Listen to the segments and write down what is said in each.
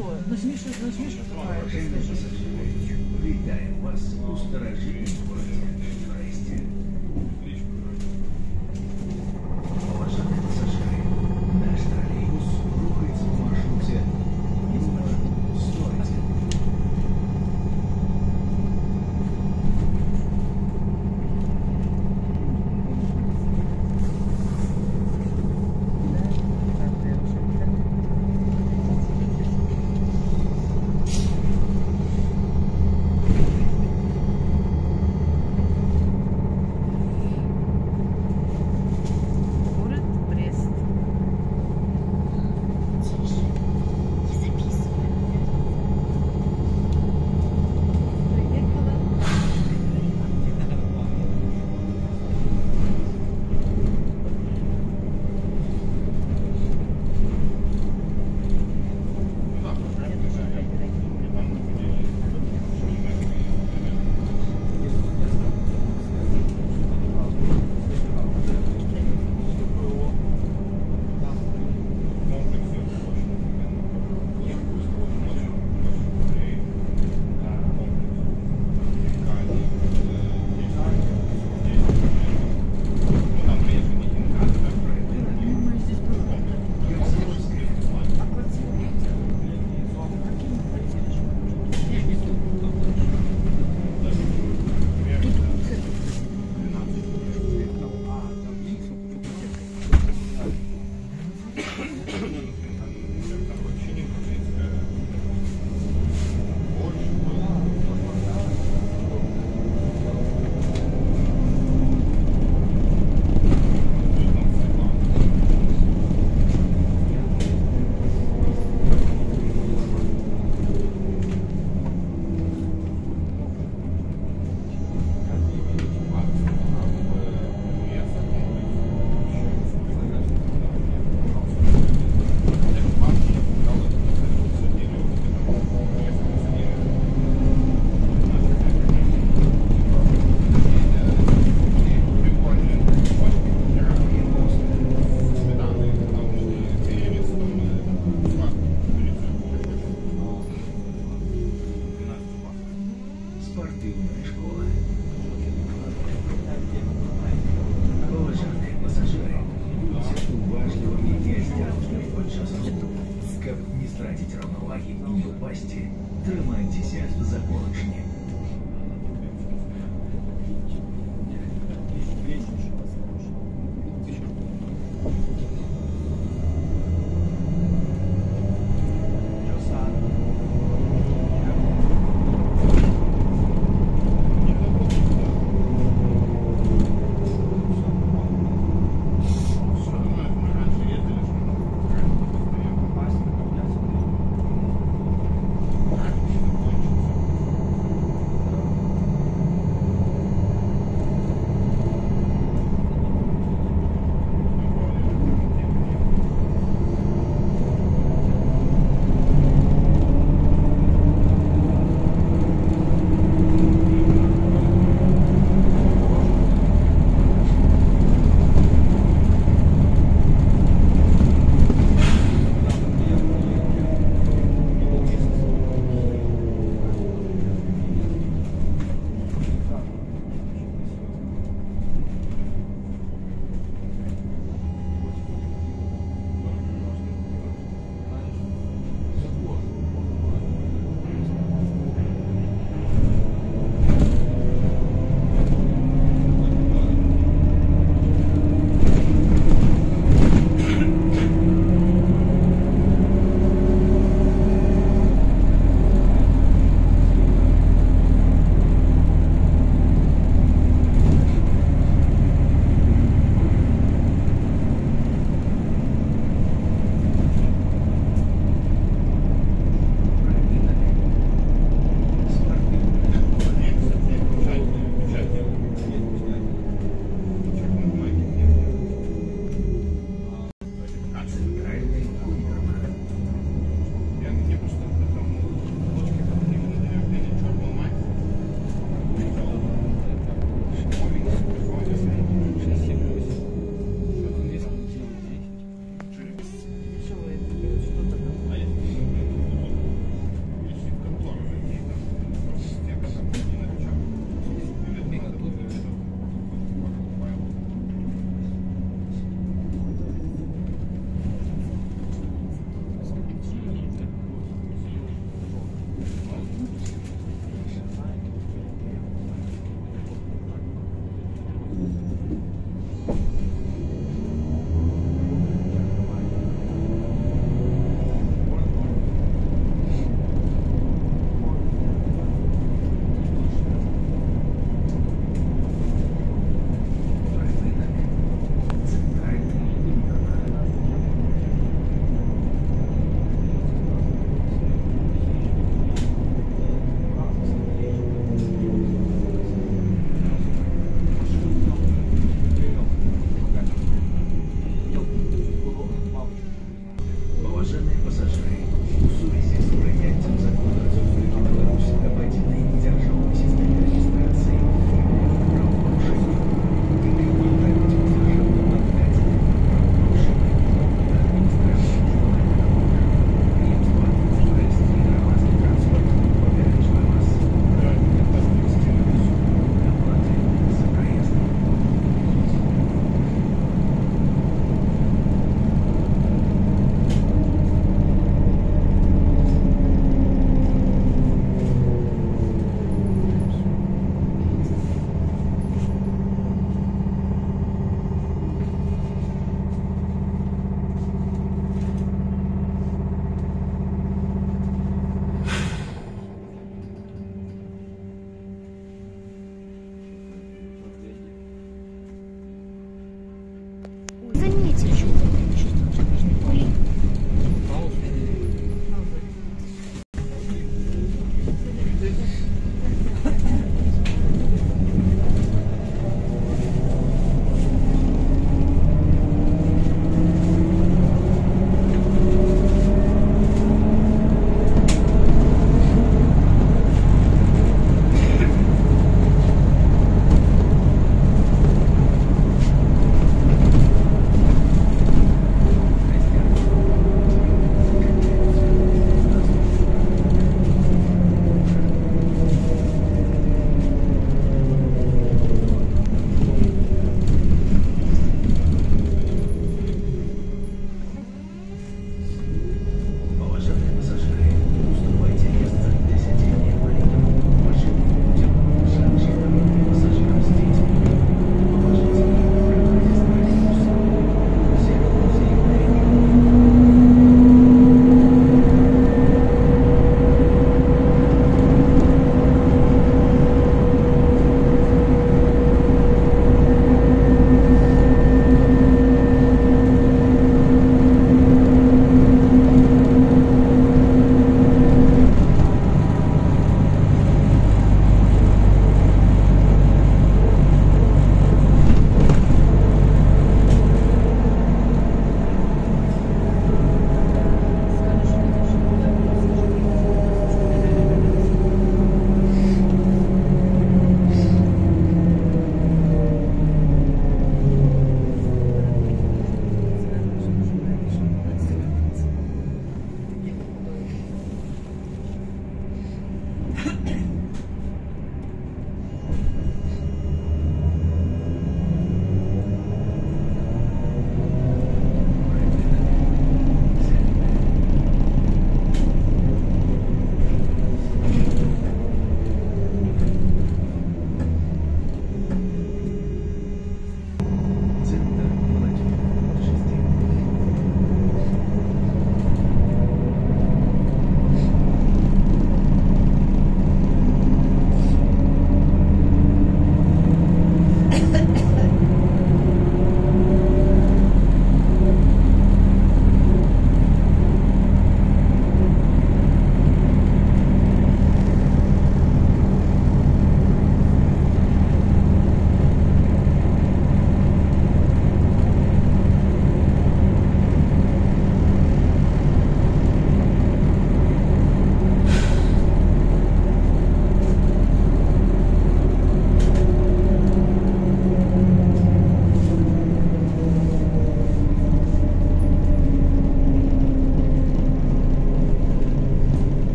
что? Нажми, что нажми, что такое. Летаем вас, усторожили в городе.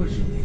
hoje.